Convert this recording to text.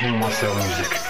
King Marcel Music.